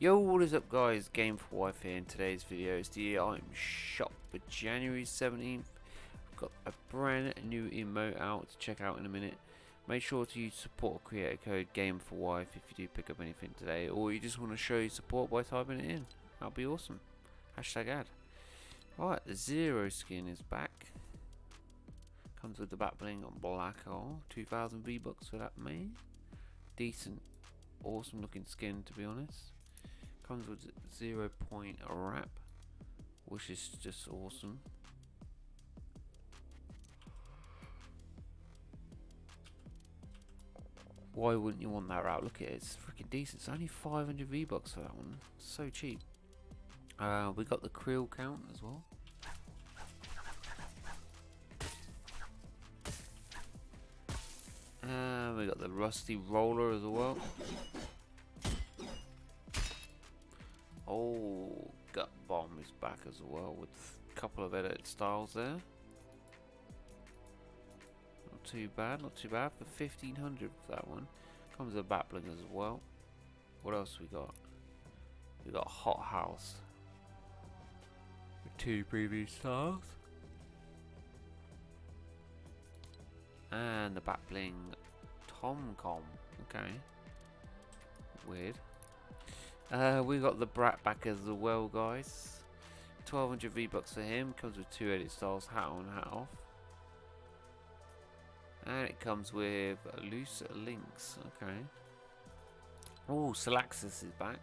Yo, what is up guys, Gamer4Wife here. In today's video is the I'm shop for January 17th. I've got a brand new emote out to check out in a minute. Make sure to use support creator code Gamer4Wife if you do pick up anything today, or you just want to show your support by typing it in. That'll be awesome. Hashtag ad. Right, the Zero skin is back. Comes with the back bling on black hole. 2000 V-Bucks for that, man. Decent, awesome looking skin to be honest. Comes with zero point wrap, which is just awesome. Why wouldn't you want that wrap? Look at it, it's freaking decent. It's only 500 V-Bucks for that one. So cheap. Uh, we got the Grillcount as well. And we got the rusty roller as well. Oh, gut bomb is back as well with a couple of edit styles there. Not too bad, not too bad for 1500 for that one. Comes a battling as well. What else we got? We got Hot House with two previous styles. And the backbling Tomcom. Okay. Weird. Uh, we got the Brat back as well, guys. 1200 V-Bucks for him. Comes with two edit styles, hat on, hat off. And it comes with loose links. Okay. Oh, Sklaxis is back.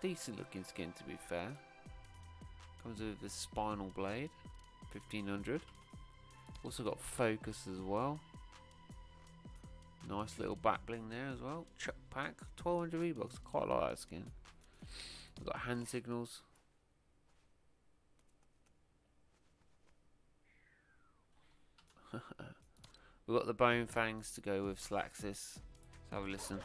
Decent looking skin, to be fair. Comes with the Spinal Blade. 1500. Also got Focus as well. Nice little back bling there as well. Chuck pack, 1200 V-Bucks. Quite like that skin. We've got hand signals. We've got the bone fangs to go with Sklaxis. Let's have a listen.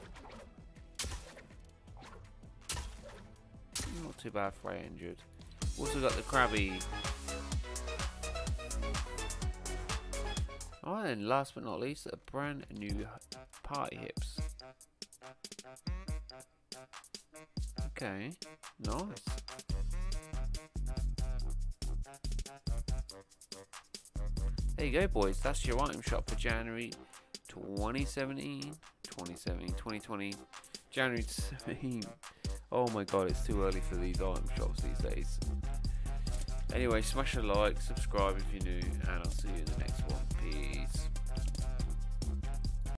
Not too bad for 800. Also got the Crabby Oh, and last but not least, a brand new party hips. Okay, nice. There you go, boys. That's your item shop for January 2017, 2017, 2020, January 17. Oh my god, it's too early for these item shops these days. Anyway, smash a like, subscribe if you're new, and I'll see you in the next one. Peace.